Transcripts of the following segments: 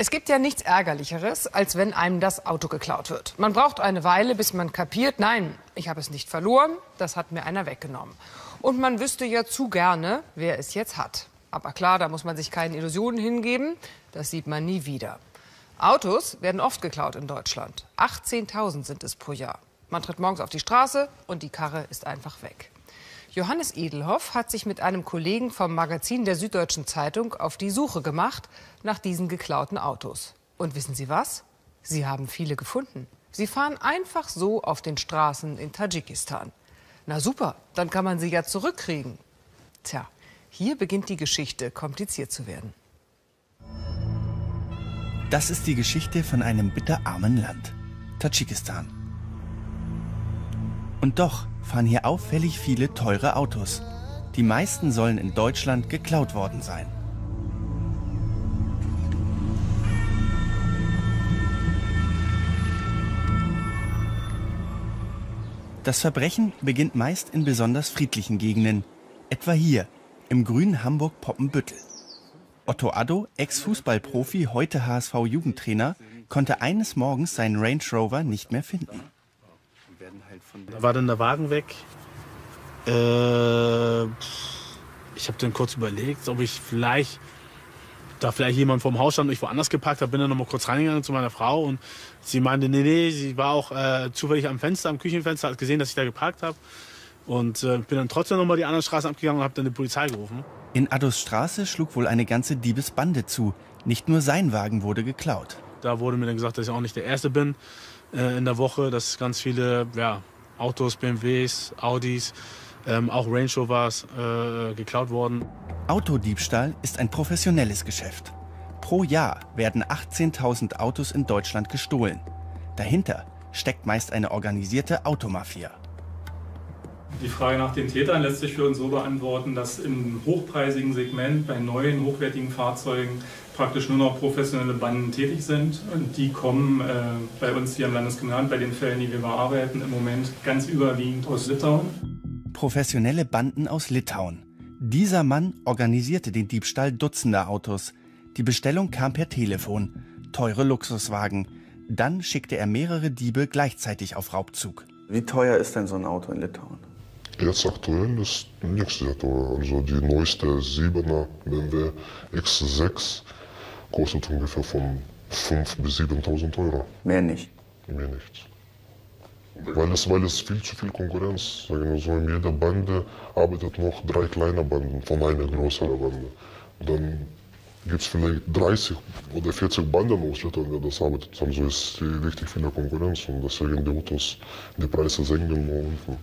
Es gibt ja nichts Ärgerlicheres, als wenn einem das Auto geklaut wird. Man braucht eine Weile, bis man kapiert, nein, ich habe es nicht verloren, das hat mir einer weggenommen. Und man wüsste ja zu gerne, wer es jetzt hat. Aber klar, da muss man sich keine Illusionen hingeben, das sieht man nie wieder. Autos werden oft geklaut in Deutschland. 18.000 sind es pro Jahr. Man tritt morgens auf die Straße und die Karre ist einfach weg. Johannes Edelhoff hat sich mit einem Kollegen vom Magazin der Süddeutschen Zeitung auf die Suche gemacht nach diesen geklauten Autos. Und wissen Sie was? Sie haben viele gefunden. Sie fahren einfach so auf den Straßen in Tadschikistan. Na super, dann kann man sie ja zurückkriegen. Tja, hier beginnt die Geschichte kompliziert zu werden. Das ist die Geschichte von einem bitterarmen Land, Tadschikistan. Und doch fahren hier auffällig viele teure Autos. Die meisten sollen in Deutschland geklaut worden sein. Das Verbrechen beginnt meist in besonders friedlichen Gegenden, etwa hier im grünen Hamburg-Poppenbüttel. Otto Addo, Ex-Fußballprofi, heute HSV-Jugendtrainer, konnte eines Morgens seinen Range Rover nicht mehr finden. Da war dann der Wagen weg. Äh, ich habe dann kurz überlegt, ob ich vielleicht da vielleicht jemand vom Haus stand und ich woanders geparkt habe, bin dann noch mal kurz reingegangen zu meiner Frau und sie meinte, nee, nee, sie war auch äh, zufällig am Fenster, am Küchenfenster, hat gesehen, dass ich da geparkt habe und äh, bin dann trotzdem noch mal die anderen Straßen abgegangen und habe dann die Polizei gerufen. In Addos Straße schlug wohl eine ganze Diebesbande zu. Nicht nur sein Wagen wurde geklaut. Da wurde mir dann gesagt, dass ich auch nicht der Erste bin in der Woche, dass ganz viele ja, Autos, BMWs, Audis, ähm, auch Range Rovers äh, geklaut worden. Autodiebstahl ist ein professionelles Geschäft. Pro Jahr werden 18.000 Autos in Deutschland gestohlen. Dahinter steckt meist eine organisierte Automafia. Die Frage nach den Tätern lässt sich für uns so beantworten, dass im hochpreisigen Segment bei neuen, hochwertigen Fahrzeugen praktisch nur noch professionelle Banden tätig sind. Und die kommen äh, bei uns hier im Landeskriminalamt, bei den Fällen, die wir bearbeiten, im Moment ganz überwiegend aus Litauen. Professionelle Banden aus Litauen. Dieser Mann organisierte den Diebstahl dutzender Autos. Die Bestellung kam per Telefon. Teure Luxuswagen. Dann schickte er mehrere Diebe gleichzeitig auf Raubzug. Wie teuer ist denn so ein Auto in Litauen? Jetzt aktuell ist nichts sehr teuer. Also die neueste 7er BMW X6 kostet ungefähr von 5.000 bis 7.000 Euro. Mehr nicht. Mehr nichts. Weil es, weil es viel zu viel Konkurrenz, sagen wir so, in jeder Bande arbeitet noch drei kleine Banden von einer größeren Bande. Dann gibt es vielleicht 30 oder 40 Banden aus Litauen, die das arbeitet. Also ist richtig viel Konkurrenz und deswegen die Autos, die Preise senken unten.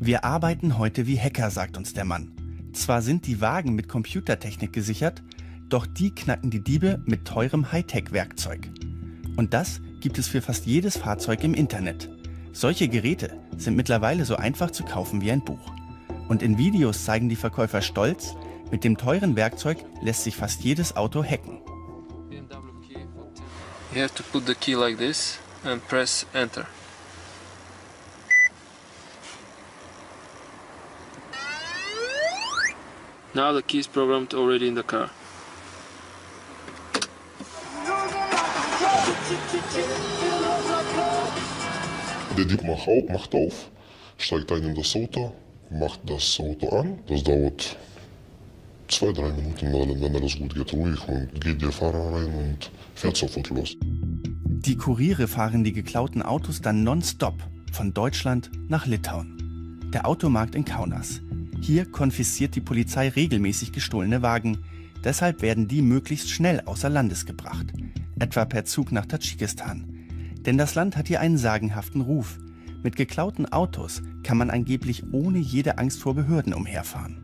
Wir arbeiten heute wie Hacker, sagt uns der Mann. Zwar sind die Wagen mit Computertechnik gesichert, doch die knacken die Diebe mit teurem Hightech-Werkzeug. Und das gibt es für fast jedes Fahrzeug im Internet. Solche Geräte sind mittlerweile so einfach zu kaufen wie ein Buch. Und in Videos zeigen die Verkäufer stolz, mit dem teuren Werkzeug lässt sich fast jedes Auto hacken. You have to put the key like this and press enter. Now the key is programmed already in the car. Der Dieb macht auf, macht auf, steigt ein in das Auto, macht das Auto an. Das dauert zwei, drei Minuten, wenn alles gut geht, ruhig und geht der Fahrer rein und fährt sofort los. Die Kuriere fahren die geklauten Autos dann nonstop von Deutschland nach Litauen. Der Automarkt in Kaunas. Hier konfisziert die Polizei regelmäßig gestohlene Wagen. Deshalb werden die möglichst schnell außer Landes gebracht. Etwa per Zug nach Tadschikistan. Denn das Land hat hier einen sagenhaften Ruf. Mit geklauten Autos kann man angeblich ohne jede Angst vor Behörden umherfahren.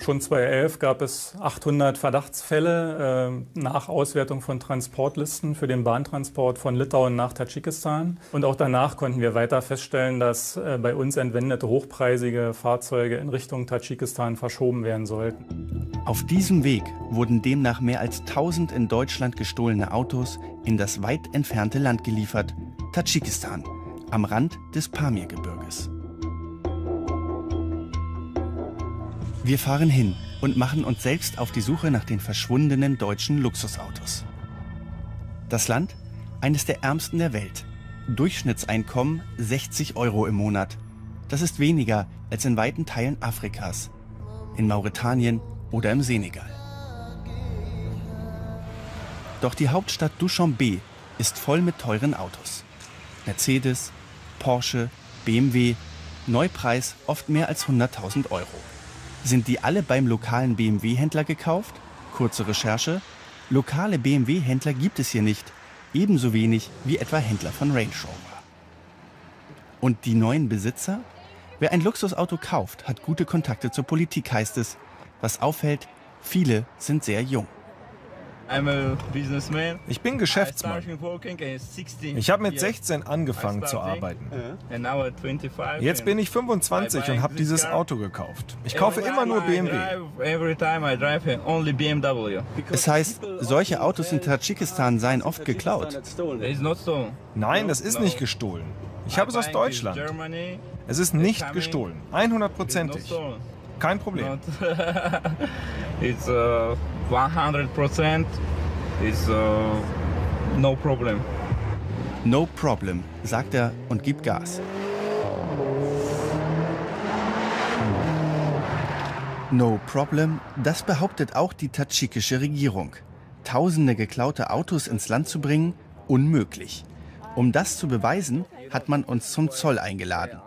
Schon 2011 gab es 800 Verdachtsfälle äh, nach Auswertung von Transportlisten für den Bahntransport von Litauen nach Tadschikistan. Und auch danach konnten wir weiter feststellen, dass äh, bei uns entwendete hochpreisige Fahrzeuge in Richtung Tadschikistan verschoben werden sollten. Auf diesem Weg wurden demnach mehr als 1000 in Deutschland gestohlene Autos in das weit entfernte Land geliefert, Tadschikistan, am Rand des Pamirgebirges. Wir fahren hin und machen uns selbst auf die Suche nach den verschwundenen deutschen Luxusautos. Das Land? Eines der ärmsten der Welt. Durchschnittseinkommen 60 Euro im Monat. Das ist weniger als in weiten Teilen Afrikas, in Mauretanien oder im Senegal. Doch die Hauptstadt Dushanbe ist voll mit teuren Autos. Mercedes, Porsche, BMW, Neupreis oft mehr als 100.000 Euro. Sind die alle beim lokalen BMW-Händler gekauft? Kurze Recherche. Lokale BMW-Händler gibt es hier nicht. Ebenso wenig wie etwa Händler von Range Rover. Und die neuen Besitzer? Wer ein Luxusauto kauft, hat gute Kontakte zur Politik, heißt es. Was auffällt, viele sind sehr jung. Ich bin Geschäftsmann. Ich habe mit 16 angefangen zu arbeiten. Jetzt bin ich 25 und habe dieses Auto gekauft. Ich kaufe immer nur BMW. Es heißt, solche Autos in Tadschikistan seien oft geklaut. Nein, das ist nicht gestohlen. Ich habe es aus Deutschland. Es ist nicht gestohlen. 100%ig. Kein Problem. It's uh, 100% is uh, no problem. No problem, sagt er und gibt Gas. No problem, das behauptet auch die tadschikische Regierung. Tausende geklaute Autos ins Land zu bringen, unmöglich. Um das zu beweisen, hat man uns zum Zoll eingeladen.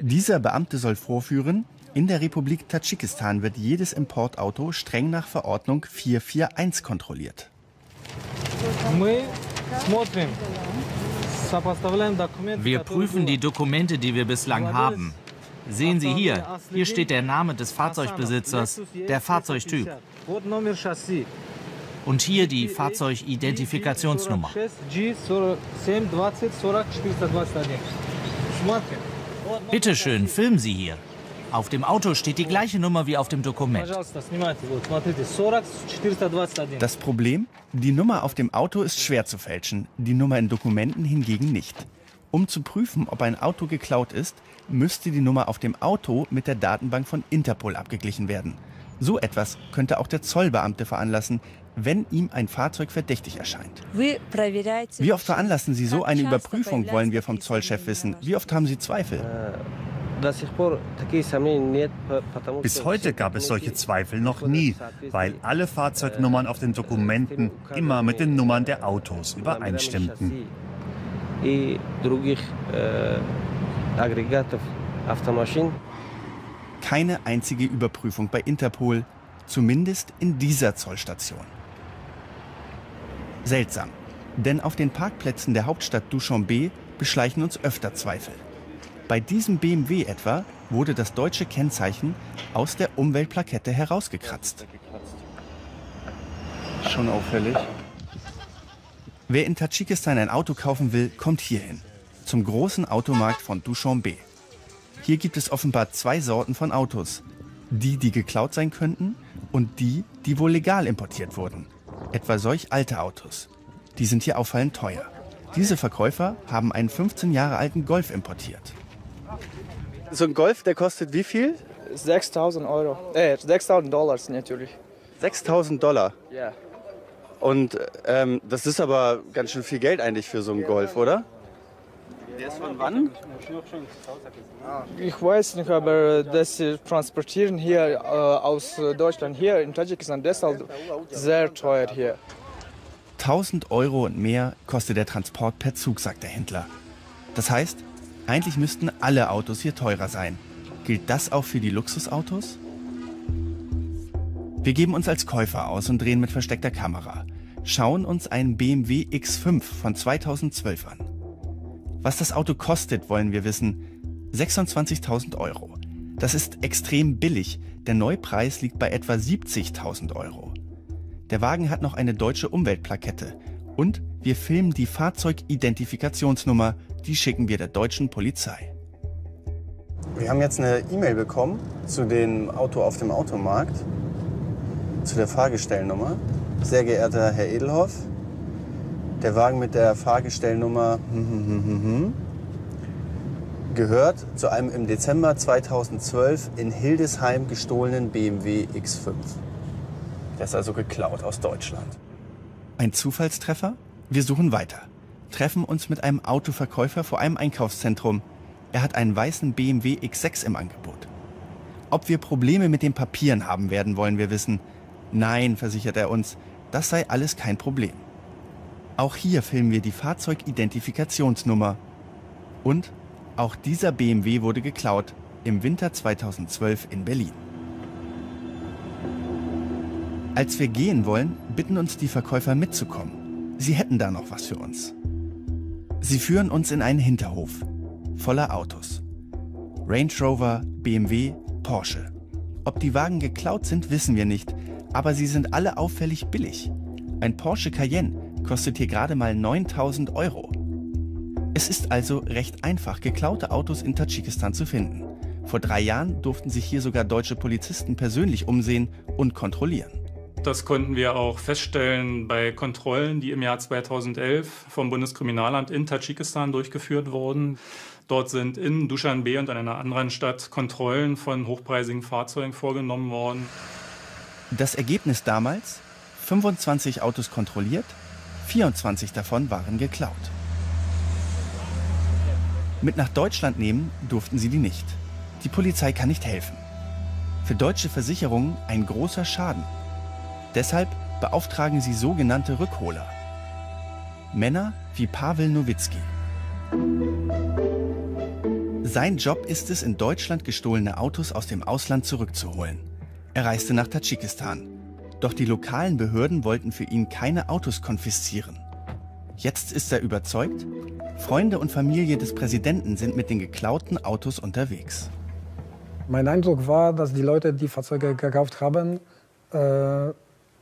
Dieser Beamte soll vorführen, in der Republik Tadschikistan wird jedes Importauto streng nach Verordnung 441 kontrolliert. Wir prüfen die Dokumente, die wir bislang haben. Sehen Sie hier, hier steht der Name des Fahrzeugbesitzers, der Fahrzeugtyp. Und hier die Fahrzeugidentifikationsnummer. Bitte schön, filmen Sie hier. Auf dem Auto steht die gleiche Nummer wie auf dem Dokument. Das Problem? Die Nummer auf dem Auto ist schwer zu fälschen, die Nummer in Dokumenten hingegen nicht. Um zu prüfen, ob ein Auto geklaut ist, müsste die Nummer auf dem Auto mit der Datenbank von Interpol abgeglichen werden. So etwas könnte auch der Zollbeamte veranlassen, wenn ihm ein Fahrzeug verdächtig erscheint. Wie oft veranlassen Sie so eine Überprüfung, wollen wir vom Zollchef wissen. Wie oft haben Sie Zweifel? Bis heute gab es solche Zweifel noch nie, weil alle Fahrzeugnummern auf den Dokumenten immer mit den Nummern der Autos übereinstimmten. Keine einzige Überprüfung bei Interpol, zumindest in dieser Zollstation. Seltsam, denn auf den Parkplätzen der Hauptstadt Dushanbe beschleichen uns öfter Zweifel. Bei diesem BMW etwa wurde das deutsche Kennzeichen aus der Umweltplakette herausgekratzt. Schon auffällig. Wer in Tadschikistan ein Auto kaufen will, kommt hierhin. Zum großen Automarkt von Dushanbe. Hier gibt es offenbar zwei Sorten von Autos. Die, die geklaut sein könnten und die, die wohl legal importiert wurden. Etwa solch alte Autos. Die sind hier auffallend teuer. Diese Verkäufer haben einen 15 Jahre alten Golf importiert. So ein Golf, der kostet wie viel? 6000 Euro. Äh, 6000 Dollar natürlich. 6000 Dollar? Ja. Und ähm, das ist aber ganz schön viel Geld eigentlich für so einen Golf, oder? Der ist von wann? Ich weiß nicht, aber das Transportieren hier äh, aus Deutschland hier in Tadschikistan, deshalb sehr teuer hier. 1000 Euro und mehr kostet der Transport per Zug, sagt der Händler. Das heißt, eigentlich müssten alle Autos hier teurer sein. Gilt das auch für die Luxusautos? Wir geben uns als Käufer aus und drehen mit versteckter Kamera. Schauen uns einen BMW X5 von 2012 an. Was das Auto kostet, wollen wir wissen. 26.000 Euro. Das ist extrem billig. Der Neupreis liegt bei etwa 70.000 Euro. Der Wagen hat noch eine deutsche Umweltplakette. Und wir filmen die Fahrzeugidentifikationsnummer, die schicken wir der deutschen Polizei. Wir haben jetzt eine E-Mail bekommen zu dem Auto auf dem Automarkt, zu der Fahrgestellnummer. Sehr geehrter Herr Edelhoff, der Wagen mit der Fahrgestellnummer gehört zu einem im Dezember 2012 in Hildesheim gestohlenen BMW X5. Der ist also geklaut aus Deutschland. Ein Zufallstreffer? Wir suchen weiter, treffen uns mit einem Autoverkäufer vor einem Einkaufszentrum. Er hat einen weißen BMW X6 im Angebot. Ob wir Probleme mit den Papieren haben werden, wollen wir wissen. Nein, versichert er uns, das sei alles kein Problem. Auch hier filmen wir die Fahrzeugidentifikationsnummer. Und auch dieser BMW wurde geklaut im Winter 2012 in Berlin. Als wir gehen wollen, bitten uns die Verkäufer mitzukommen. Sie hätten da noch was für uns. Sie führen uns in einen Hinterhof voller Autos. Range Rover, BMW, Porsche. Ob die Wagen geklaut sind, wissen wir nicht, aber sie sind alle auffällig billig. Ein Porsche Cayenne kostet hier gerade mal 9000 Euro. Es ist also recht einfach, geklaute Autos in Tadschikistan zu finden. Vor drei Jahren durften sich hier sogar deutsche Polizisten persönlich umsehen und kontrollieren. Das konnten wir auch feststellen bei Kontrollen, die im Jahr 2011 vom Bundeskriminalamt in Tadschikistan durchgeführt wurden. Dort sind in Dushanbe und an einer anderen Stadt Kontrollen von hochpreisigen Fahrzeugen vorgenommen worden. Das Ergebnis damals? 25 Autos kontrolliert, 24 davon waren geklaut. Mit nach Deutschland nehmen durften sie die nicht. Die Polizei kann nicht helfen. Für deutsche Versicherungen ein großer Schaden. Deshalb beauftragen sie sogenannte Rückholer. Männer wie Pavel Nowitzki. Sein Job ist es, in Deutschland gestohlene Autos aus dem Ausland zurückzuholen. Er reiste nach Tadschikistan. Doch die lokalen Behörden wollten für ihn keine Autos konfiszieren. Jetzt ist er überzeugt, Freunde und Familie des Präsidenten sind mit den geklauten Autos unterwegs. Mein Eindruck war, dass die Leute, die Fahrzeuge gekauft haben, äh,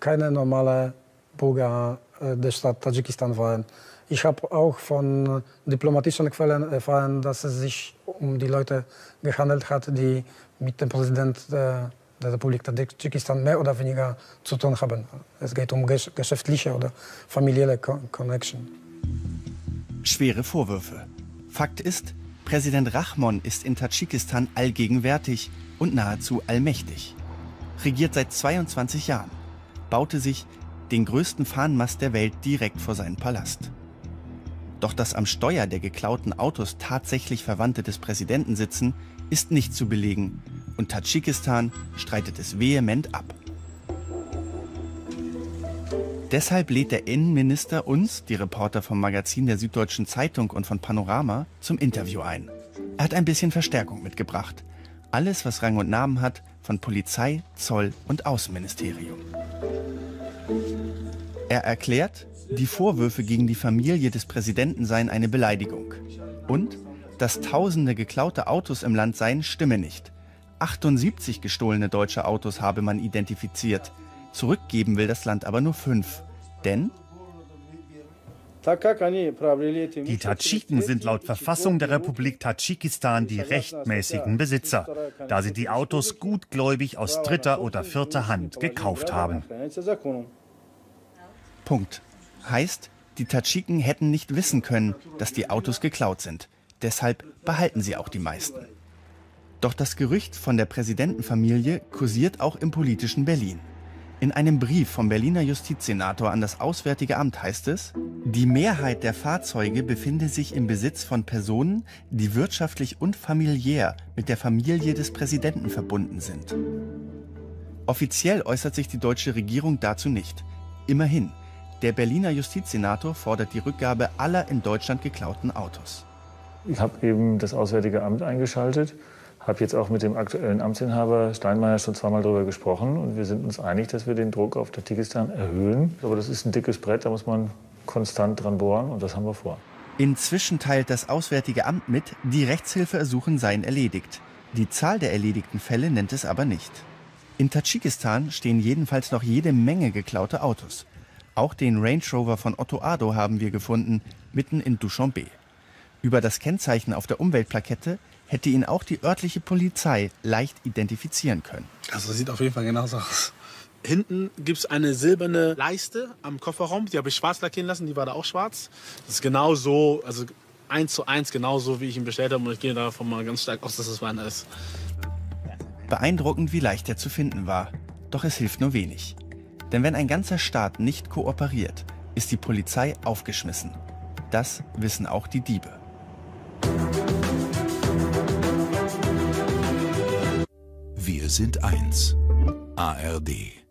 keine normale Bürger äh, der Stadt Tadschikistan waren. Ich habe auch von diplomatischen Quellen erfahren, dass es sich um die Leute gehandelt hat, die mit dem Präsidenten der, Republik Tadschikistan mehr oder weniger zu tun haben. Es geht um geschäftliche oder familiäre Connection. Schwere Vorwürfe. Fakt ist, Präsident Rahmon ist in Tadschikistan allgegenwärtig und nahezu allmächtig. Regiert seit 22 Jahren, baute sich den größten Fahnenmast der Welt direkt vor seinem Palast. Doch dass am Steuer der geklauten Autos tatsächlich Verwandte des Präsidenten sitzen, ist nicht zu belegen und Tadschikistan streitet es vehement ab. Deshalb lädt der Innenminister uns, die Reporter vom Magazin der Süddeutschen Zeitung und von Panorama, zum Interview ein. Er hat ein bisschen Verstärkung mitgebracht. Alles, was Rang und Namen hat, von Polizei, Zoll und Außenministerium. Er erklärt, die Vorwürfe gegen die Familie des Präsidenten seien eine Beleidigung. Und, dass tausende geklaute Autos im Land seien, stimme nicht. 78 gestohlene deutsche Autos habe man identifiziert. Zurückgeben will das Land aber nur fünf. Denn die Tadschiken sind laut Verfassung der Republik Tadschikistan die rechtmäßigen Besitzer, da sie die Autos gutgläubig aus dritter oder vierter Hand gekauft haben. Punkt. Heißt, die Tadschiken hätten nicht wissen können, dass die Autos geklaut sind. Deshalb behalten sie auch die meisten. Doch das Gerücht von der Präsidentenfamilie kursiert auch im politischen Berlin. In einem Brief vom Berliner Justizsenator an das Auswärtige Amt heißt es, die Mehrheit der Fahrzeuge befinde sich im Besitz von Personen, die wirtschaftlich und familiär mit der Familie des Präsidenten verbunden sind. Offiziell äußert sich die deutsche Regierung dazu nicht. Immerhin, der Berliner Justizsenator fordert die Rückgabe aller in Deutschland geklauten Autos. Ich habe eben das Auswärtige Amt eingeschaltet, habe jetzt auch mit dem aktuellen Amtsinhaber Steinmeier schon zweimal darüber gesprochen und wir sind uns einig, dass wir den Druck auf Tadschikistan erhöhen. Aber das ist ein dickes Brett, da muss man konstant dran bohren und das haben wir vor. Inzwischen teilt das Auswärtige Amt mit, die Rechtshilfeersuchen seien erledigt. Die Zahl der erledigten Fälle nennt es aber nicht. In Tadschikistan stehen jedenfalls noch jede Menge geklaute Autos. Auch den Range Rover von Otto Ado haben wir gefunden, mitten in Dushanbe. Über das Kennzeichen auf der Umweltplakette hätte ihn auch die örtliche Polizei leicht identifizieren können. Also sieht auf jeden Fall genauso aus. Hinten gibt es eine silberne Leiste am Kofferraum. Die habe ich schwarz lackieren lassen, die war da auch schwarz. Das ist genau so, also eins zu eins genau so, wie ich ihn bestellt habe. Und ich gehe davon mal ganz stark aus, dass es meiner ist. Beeindruckend, wie leicht er zu finden war. Doch es hilft nur wenig. Denn wenn ein ganzer Staat nicht kooperiert, ist die Polizei aufgeschmissen. Das wissen auch die Diebe. Wir sind eins. ARD.